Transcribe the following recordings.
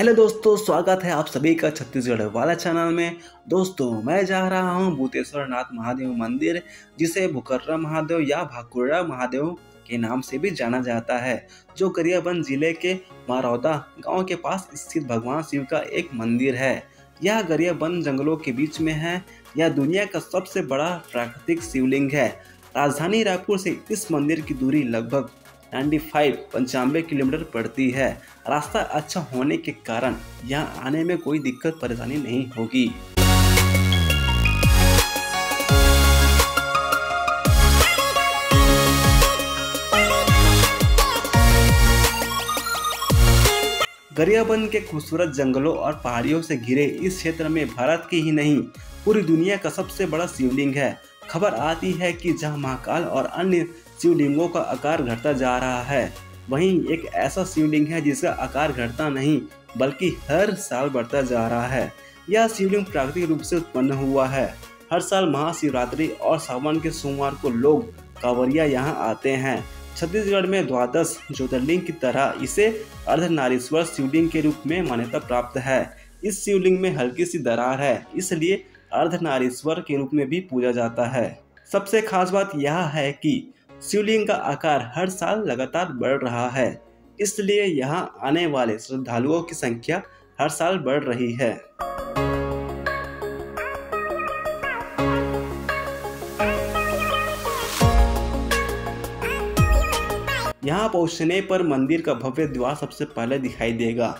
Hello दोस्तों, स्वागत है आप सभी का छत्तीसगढ़ वाला चैनल में। दोस्तों, मैं जा रहा हूँ भूतेश्वर नाथ महादेव मंदिर, जिसे भुकर्रा महादेव या भाकुरा महादेव के नाम से भी जाना जाता है, जो गरियाबंद ज़िले के मारौदा गाँव के पास स्थित भगवान शिव का एक मंदिर है। यह गरियाबंद जंगलों के बीच में है। यह दुनिया का सबसे बड़ा प्राकृतिक शिवलिंग है। राजधानी रायपुर से इस मंदिर की दूरी लगभग 95 पंचानवे किलोमीटर पड़ती है। रास्ता अच्छा होने के कारण यहाँ आने में कोई दिक्कत, परेशानी नहीं होगी। गरियाबंद के खूबसूरत जंगलों और पहाड़ियों से घिरे इस क्षेत्र में भारत की ही नहीं, पूरी दुनिया का सबसे बड़ा शिवलिंग है। खबर आती है कि जहाँ महाकाल और अन्य शिवलिंगों का आकार घटता जा रहा है। वहीं एक ऐसा शिवलिंग है जिसका आकार घटता नहीं, बल्कि हर साल बढ़ता जा रहा है। यह शिवलिंग प्राकृतिक रूप से उत्पन्न हुआ है। हर साल महाशिवरात्रि और सावन के सोमवार को लोग कांवरिया यहाँ आते हैं। छत्तीसगढ़ में द्वादश ज्योतिर्लिंग की तरह इसे अर्धनारीश्वर शिवलिंग के रूप में मान्यता प्राप्त है। इस शिवलिंग में हल्की सी दरार है, इसलिए अर्धनारीश्वर के रूप में भी पूजा जाता है। सबसे खास बात यह है कि शिवलिंग का आकार हर साल लगातार बढ़ रहा है। इसलिए यहाँ आने वाले श्रद्धालुओं की संख्या हर साल बढ़ रही है। यहाँ पहुँचने पर मंदिर का भव्य द्वार सबसे पहले दिखाई देगा।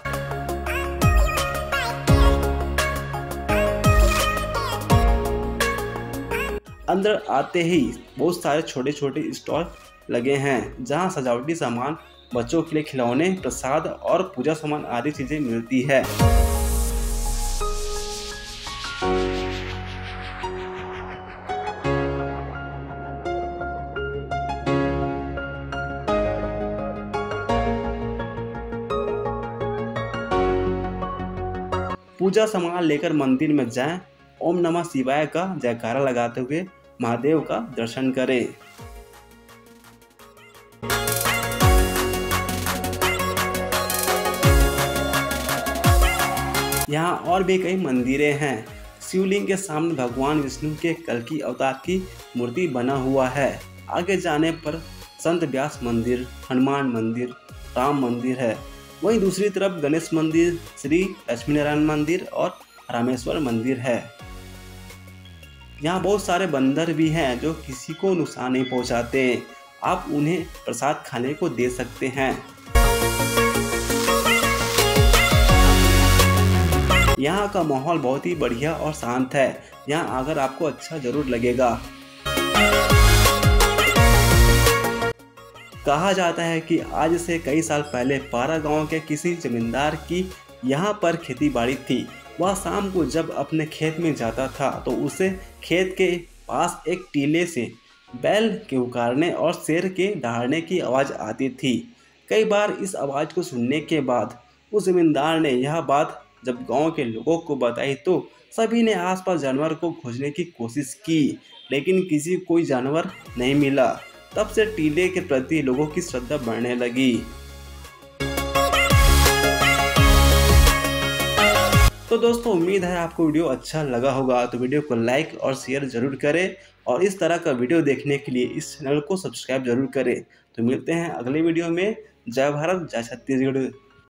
अंदर आते ही बहुत सारे छोटे छोटे स्टॉल लगे हैं, जहाँ सजावटी सामान, बच्चों के लिए खिलौने, प्रसाद और पूजा सामान आदि चीज़ें मिलती है। पूजा सामान लेकर मंदिर में जाएँ। ओम नमः शिवाय का जयकारा लगाते हुए महादेव का दर्शन करें। यहाँ और भी कई मंदिरें हैं। शिवलिंग के सामने भगवान विष्णु के कल की अवतार की मूर्ति बना हुआ है। आगे जाने पर संत व्यास मंदिर, हनुमान मंदिर, राम मंदिर है। वहीं दूसरी तरफ़ गणेश मंदिर, श्री लक्ष्मी नारायण मंदिर और रामेश्वर मंदिर है। यहाँ बहुत सारे बंदर भी हैं जो किसी को नुकसान नहीं पहुँचाते आप उन्हें प्रसाद खाने को दे सकते हैं। यहाँ का माहौल बहुत ही बढ़िया और शांत है। यहाँ आकर आपको अच्छा ज़रूर लगेगा। कहा जाता है कि आज से कई साल पहले पारा गाँव के किसी जमींदार की यहाँ पर खेती बाड़ी थी। वह शाम को जब अपने खेत में जाता था तो उसे खेत के पास एक टीले से बैल के उकारने और शेर के दहाड़ने की आवाज़ आती थी। कई बार इस आवाज़ को सुनने के बाद उस जमींदार ने यह बात जब गाँव के लोगों को बताई तो सभी ने आसपास जानवर को खोजने की कोशिश की, लेकिन किसी कोई जानवर नहीं मिला। तब से टीले के प्रति लोगों की श्रद्धा बढ़ने लगी। तो दोस्तों, उम्मीद है आपको वीडियो अच्छा लगा होगा। तो वीडियो को लाइक और शेयर ज़रूर करें और इस तरह का वीडियो देखने के लिए इस चैनल को सब्सक्राइब ज़रूर करें। तो मिलते हैं अगले वीडियो में। जय भारत, जय छत्तीसगढ़।